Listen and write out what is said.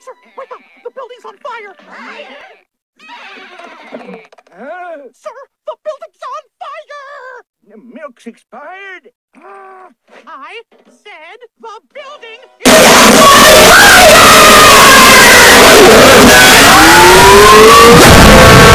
Sir, wake up! The building's on fire! Huh? Sir, the building's on fire! The milk's expired? Uh, I said the building is on fire!